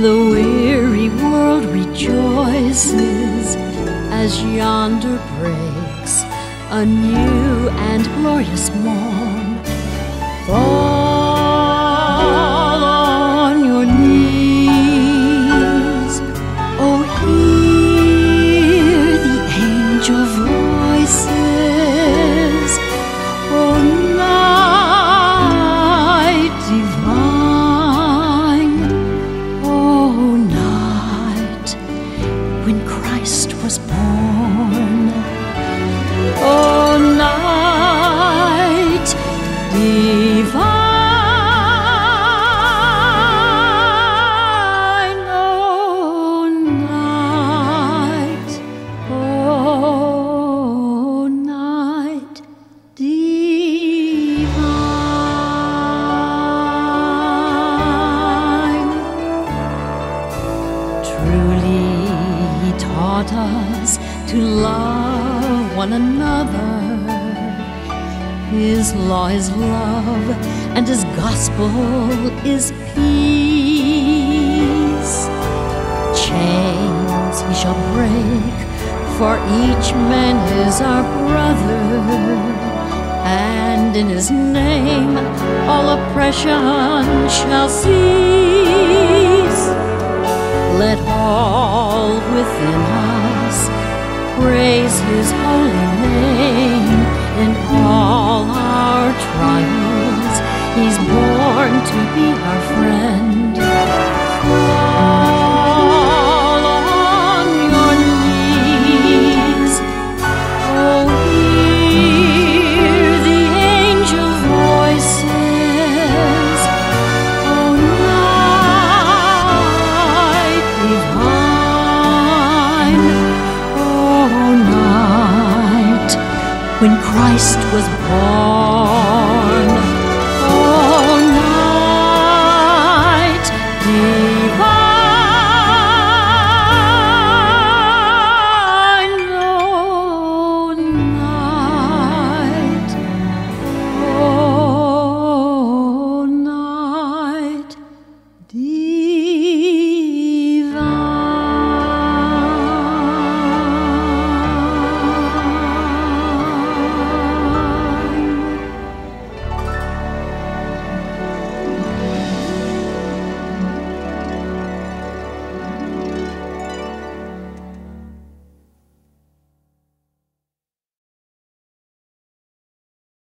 The weary world rejoices as yonder breaks a new and glorious morn. Fall Christ was born. Oh, night divine, oh, night, oh, night divine. Truly, taught us to love one another. His law is love, and His gospel is peace. Chains He shall break, for each man is our brother. And in His name, all oppression shall cease. Let all within us praise His holy name in all our trials. Christ was born.